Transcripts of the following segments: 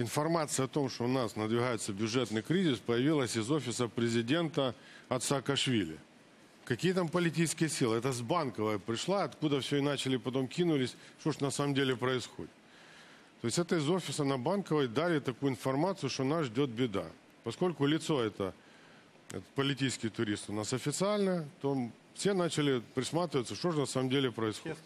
информация о том, что у нас надвигается бюджетный кризис, появилась из офиса президента от Саакашвили. Какие там политические силы? Это с Банковой пришла, откуда все и начали, потом кинулись. Что ж на самом деле происходит? То есть это из офиса на Банковой дали такую информацию, что нас ждет беда. Поскольку лицо это, это политический турист у нас официальное, то все начали присматриваться, что же на самом деле происходит.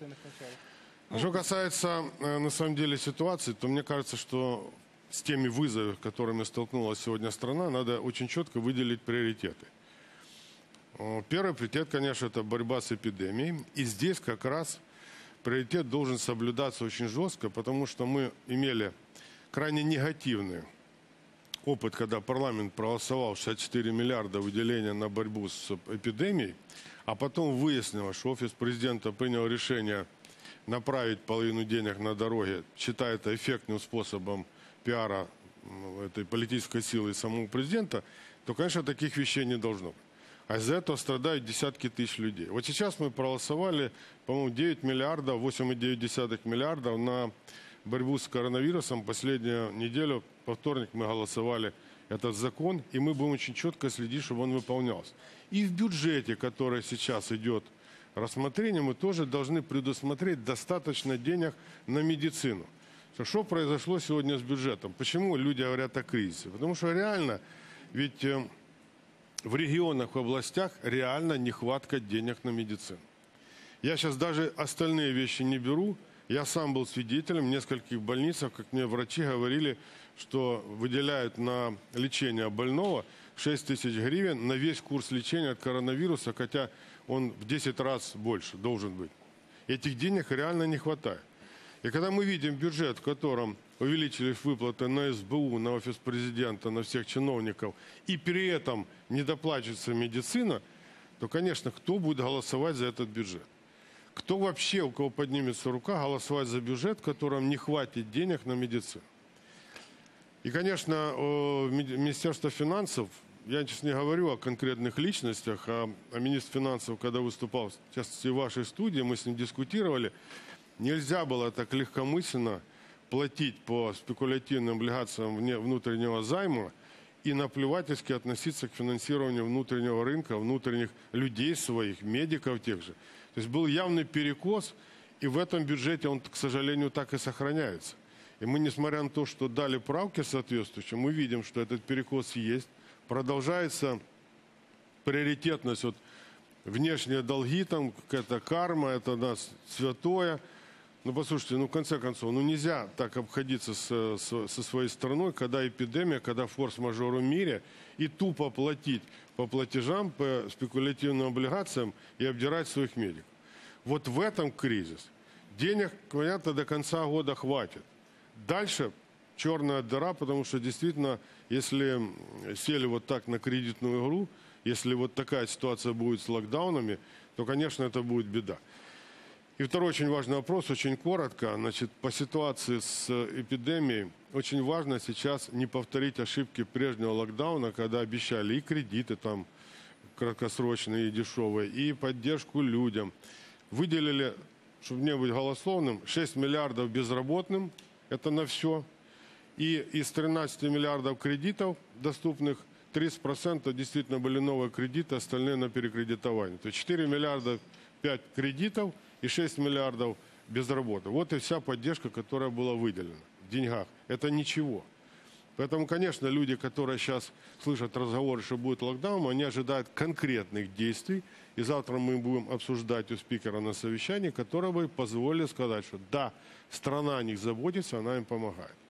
А Что касается, э, на самом деле, ситуации, то мне кажется, что с теми вызовами, с которыми столкнулась сегодня страна, надо очень четко выделить приоритеты. О, Первый приоритет, конечно, это борьба с эпидемией. И здесь как раз приоритет должен соблюдаться очень жестко, потому что мы имели крайне негативный опыт, когда парламент проголосовал 64 миллиарда выделения на борьбу с эпидемией, а потом выяснилось, что офис президента принял решение направить половину денег на дороги, считая это эффектным способом пиара этой политической силы и самого президента, то, конечно, таких вещей не должно быть. А из-за этого страдают десятки тысяч людей. Вот сейчас мы проголосовали, по-моему, 9 миллиардов, 8,9 миллиардов на борьбу с коронавирусом. Последнюю неделю, по вторник, мы голосовали этот закон, и мы будем очень четко следить, чтобы он выполнялся. И в бюджете, который сейчас идет рассмотрение, мы тоже должны предусмотреть достаточно денег на медицину. Что- Что произошло сегодня с бюджетом? Почему люди говорят о кризисе? Потому что реально, ведь э, в регионах, в областях реально нехватка денег на медицину. Я сейчас даже остальные вещи не беру. Я сам был свидетелем нескольких больницах, как мне врачи говорили, что выделяют на лечение больного 6 тысяч гривен на весь курс лечения от коронавируса, хотя он в 10 раз больше должен быть. Этих денег реально не хватает. И когда мы видим бюджет, в котором увеличились выплаты на СБУ, на офис президента, на всех чиновников, и при этом не доплачивается медицина, то, конечно, кто будет голосовать за этот бюджет? Кто вообще, у кого поднимется рука, голосовать за бюджет, в котором не хватит денег на медицину? И, конечно, Министерство финансов, я сейчас не говорю о конкретных личностях, а, а министр финансов, когда выступал, в частности, в вашей студии, мы с ним дискутировали, нельзя было так легкомысленно платить по спекулятивным облигациям внутреннего займа и наплевательски относиться к финансированию внутреннего рынка, внутренних людей своих, медиков тех же. То есть был явный перекос, и в этом бюджете он, к сожалению, так и сохраняется. И мы, несмотря на то, что дали правки соответствующие, мы видим, что этот перекос есть. Продолжается приоритетность, вот внешние долги, там какая-то карма, это нас святое. Ну, послушайте, ну, в конце концов, ну, нельзя так обходиться с- с- со своей страной, когда эпидемия, когда форс-мажор в мире, и тупо платить по платежам, по спекулятивным облигациям и обдирать своих медиков. Вот в этом кризис. Денег, понятно, до конца года хватит. Дальше черная дыра, потому что действительно, если сели вот так на кредитную игру, если вот такая ситуация будет с локдаунами, то, конечно, это будет беда. И второй очень важный вопрос, очень коротко. Значит, по ситуации с э, эпидемией очень важно сейчас не повторить ошибки прежнего локдауна, когда обещали и кредиты там краткосрочные и дешевые, и поддержку людям. Выделили, чтобы не быть голословным, 6 миллиардов безработным, это на все. И из 13 миллиардов кредитов доступных 30% действительно были новые кредиты, остальные на перекредитование. То есть 4 миллиарда 5 кредитов и 6 миллиардов безработных. Вот и вся поддержка, которая была выделена в деньгах. Это ничего. Поэтому, конечно, люди, которые сейчас слышат разговоры, что будет локдаун, они ожидают конкретных действий. И завтра мы будем обсуждать у спикера на совещании, которое бы позволило сказать, что да, страна о них заботится, она им помогает.